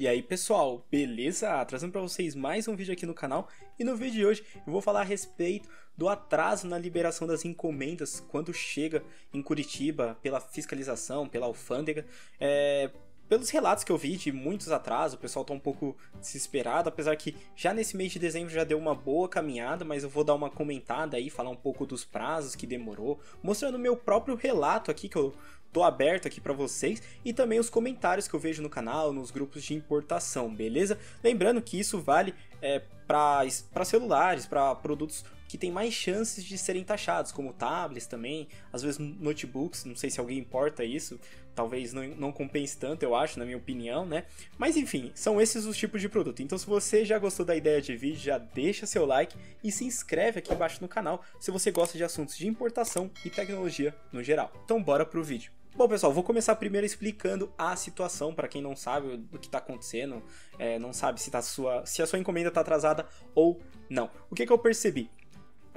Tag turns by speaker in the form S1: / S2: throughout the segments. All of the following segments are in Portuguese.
S1: E aí pessoal, beleza? Trazendo para vocês mais um vídeo aqui no canal e no vídeo de hoje eu vou falar a respeito do atraso na liberação das encomendas quando chega em Curitiba pela fiscalização, pela alfândega. É, pelos relatos que eu vi de muitos atrasos, o pessoal tá um pouco desesperado, apesar que já nesse mês de dezembro já deu uma boa caminhada, mas eu vou dar uma comentada aí, falar um pouco dos prazos que demorou, mostrando o meu próprio relato aqui que eu tô aberto aqui para vocês e também os comentários que eu vejo no canal, nos grupos de importação, beleza? Lembrando que isso vale é, para celulares, para produtos que tem mais chances de serem taxados, como tablets também, às vezes notebooks, não sei se alguém importa isso, talvez não, não compense tanto, eu acho, na minha opinião, né? Mas enfim, são esses os tipos de produto. Então se você já gostou da ideia de vídeo, já deixa seu like e se inscreve aqui embaixo no canal se você gosta de assuntos de importação e tecnologia no geral. Então bora pro vídeo. Bom, pessoal, vou começar primeiro explicando a situação para quem não sabe do que está acontecendo, é, não sabe se, tá sua, se a sua encomenda está atrasada ou não. O que, que eu percebi?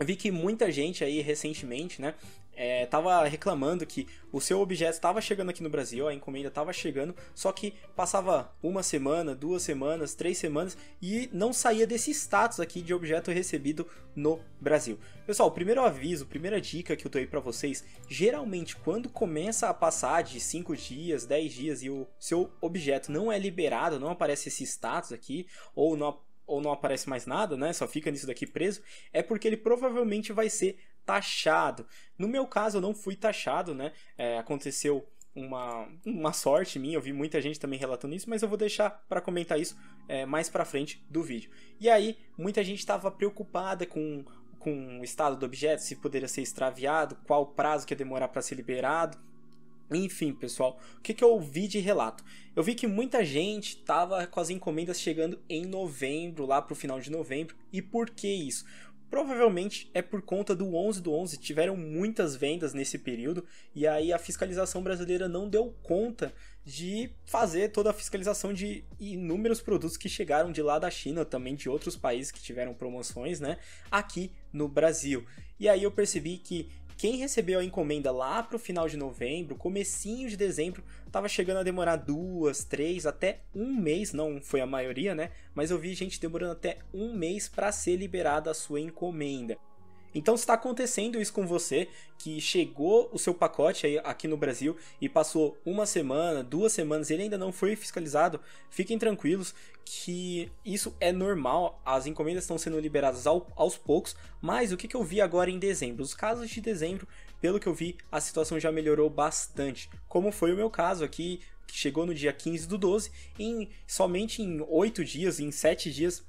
S1: Eu vi que muita gente aí recentemente, né, é, tava reclamando que o seu objeto estava chegando aqui no Brasil, a encomenda estava chegando, só que passava uma semana, duas semanas, três semanas e não saía desse status aqui de objeto recebido no Brasil. Pessoal, primeiro aviso, primeira dica que eu tô aí para vocês, geralmente quando começa a passar de 5 dias, 10 dias e o seu objeto não é liberado, não aparece esse status aqui, ou não ou não aparece mais nada, né? Só fica nisso daqui preso, é porque ele provavelmente vai ser taxado. No meu caso, eu não fui taxado, né? É, aconteceu uma, uma sorte minha, eu vi muita gente também relatando isso, mas eu vou deixar para comentar isso é, mais para frente do vídeo. E aí, muita gente estava preocupada com, com o estado do objeto, se poderia ser extraviado, qual prazo que ia demorar para ser liberado. Enfim, pessoal, o que, que eu ouvi de relato? Eu vi que muita gente estava com as encomendas chegando em novembro, lá para o final de novembro. E por que isso? Provavelmente é por conta do 11 do 11, tiveram muitas vendas nesse período e aí a fiscalização brasileira não deu conta de fazer toda a fiscalização de inúmeros produtos que chegaram de lá da China, também de outros países que tiveram promoções, né, aqui no Brasil. E aí eu percebi que quem recebeu a encomenda lá pro final de novembro, comecinho de dezembro, tava chegando a demorar duas, três, até um mês, não foi a maioria, né? Mas eu vi gente demorando até um mês para ser liberada a sua encomenda. Então está acontecendo isso com você, que chegou o seu pacote aí aqui no Brasil e passou uma semana, duas semanas, ele ainda não foi fiscalizado, fiquem tranquilos que isso é normal, as encomendas estão sendo liberadas ao, aos poucos, mas o que, que eu vi agora em dezembro? Os casos de dezembro, pelo que eu vi, a situação já melhorou bastante, como foi o meu caso aqui, que chegou no dia 15 do 12, em somente em 8 dias, em 7 dias,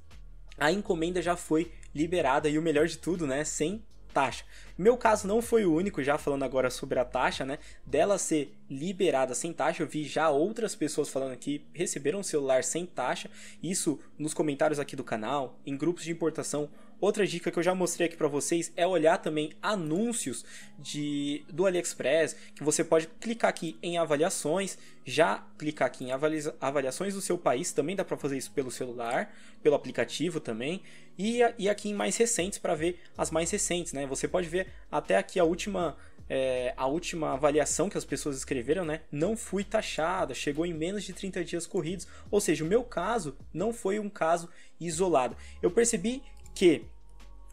S1: a encomenda já foi liberada e o melhor de tudo, né, sem taxa. Meu caso não foi o único, já falando agora sobre a taxa, né? Dela ser liberada sem taxa, eu vi já outras pessoas falando que receberam um celular sem taxa. Isso nos comentários aqui do canal, em grupos de importação Outra dica que eu já mostrei aqui para vocês é olhar também anúncios de do AliExpress, que você pode clicar aqui em avaliações, já clicar aqui em avaliações do seu país, também dá para fazer isso pelo celular, pelo aplicativo também, e, e aqui em mais recentes para ver as mais recentes, né? Você pode ver até aqui a última é, a última avaliação que as pessoas escreveram, né, não fui taxada, chegou em menos de 30 dias corridos, ou seja, o meu caso não foi um caso isolado. Eu percebi que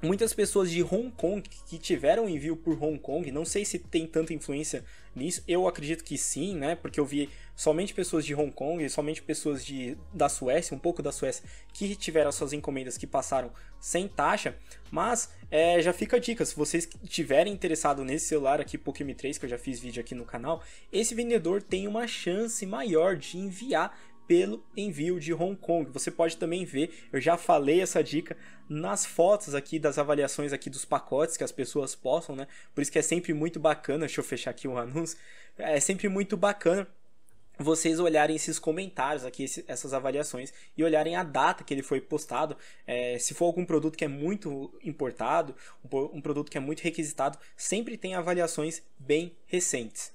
S1: muitas pessoas de Hong Kong que tiveram envio por Hong Kong, não sei se tem tanta influência nisso, eu acredito que sim, né? Porque eu vi somente pessoas de Hong Kong, somente pessoas de, da Suécia, um pouco da Suécia, que tiveram suas encomendas que passaram sem taxa. Mas é, já fica a dica, se vocês estiverem interessados nesse celular aqui, Pokémon 3, que eu já fiz vídeo aqui no canal, esse vendedor tem uma chance maior de enviar pelo envio de Hong Kong. Você pode também ver, eu já falei essa dica nas fotos aqui das avaliações aqui dos pacotes que as pessoas postam, né? Por isso que é sempre muito bacana, deixa eu fechar aqui o anúncio. É sempre muito bacana vocês olharem esses comentários aqui, essas avaliações, e olharem a data que ele foi postado. É, se for algum produto que é muito importado, um produto que é muito requisitado, sempre tem avaliações bem recentes.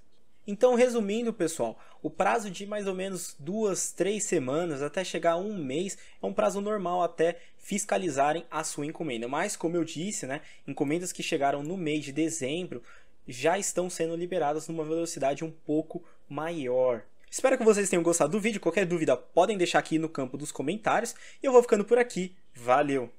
S1: Então, resumindo, pessoal, o prazo de mais ou menos duas, três semanas até chegar a um mês é um prazo normal até fiscalizarem a sua encomenda. Mas, como eu disse, né, encomendas que chegaram no mês de dezembro já estão sendo liberadas numa velocidade um pouco maior. Espero que vocês tenham gostado do vídeo. Qualquer dúvida podem deixar aqui no campo dos comentários. E eu vou ficando por aqui. Valeu!